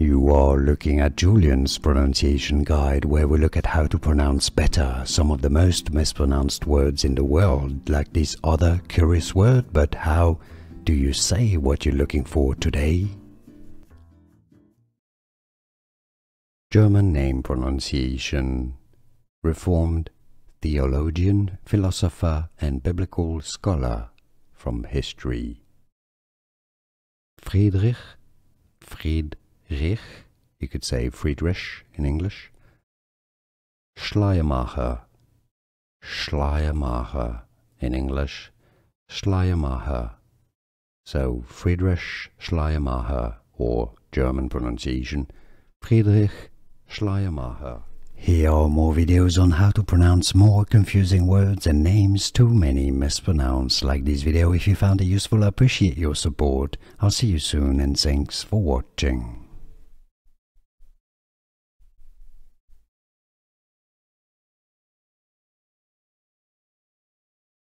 You are looking at Julien's pronunciation guide where we look at how to pronounce better some of the most mispronounced words in the world, like this other curious word, but how do you say what you're looking for today? German name pronunciation Reformed theologian, philosopher, and biblical scholar from history. Friedrich, Fried Rich, you could say Friedrich in English. Schleiermacher, Schleiermacher in English, Schleiermacher. So Friedrich Schleiermacher, or German pronunciation, Friedrich Schleiermacher. Here are more videos on how to pronounce more confusing words and names too many mispronounced. Like this video if you found it useful, I appreciate your support. I'll see you soon and thanks for watching.